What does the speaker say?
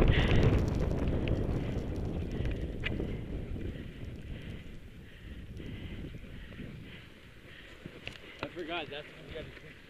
I forgot, that's what we had to